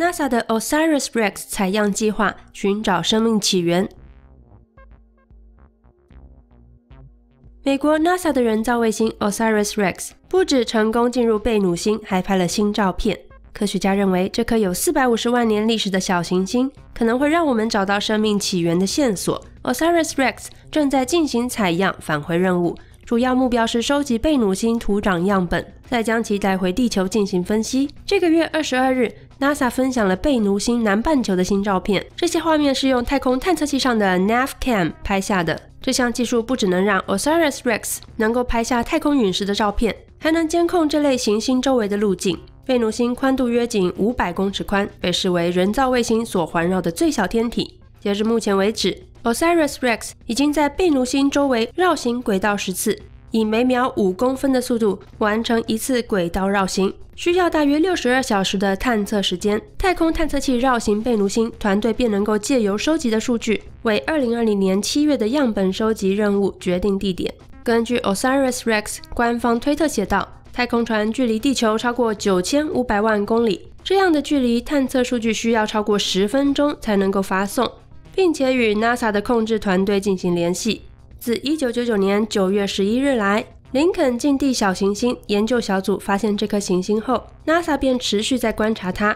NASA 的 OSIRIS-REx 采样计划寻找生命起源。美国 NASA 的人造卫星 OSIRIS-REx 不止成功进入贝努星，还拍了新照片。科学家认为，这颗有四百五十万年历史的小行星可能会让我们找到生命起源的线索。OSIRIS-REx 正在进行采样返回任务，主要目标是收集贝努星土壤样本，再将其带回地球进行分析。这个月二十二日，NASA 分享了贝努星南半球的新照片，这些画面是用太空探测器上的 NavCam 拍下的。这项技术不只能让 OSIRIS-REx 能够拍下太空陨石的照片，还能监控这类行星周围的路径。贝努星宽度约仅五百公尺宽，被视为人造卫星所环绕的最小天体。截至目前为止，OSIRIS-REx 已经在贝努星周围绕行轨道十次，以每秒五公分的速度完成一次轨道绕行，需要大约六十二小时的探测时间。太空探测器绕行贝努星团队便能够借由收集的数据，为二零二零年七月的样本收集任务决定地点。根据 OSIRIS-REx 官方推特写道。太空船距离地球超过九千五百万公里，这样的距离探测数据需要超过十分钟才能够发送，并且与 NASA 的控制团队进行联系。自一九九九年九月十一日来，林肯近地小行星研究小组发现这颗行星后，NASA 便持续在观察它，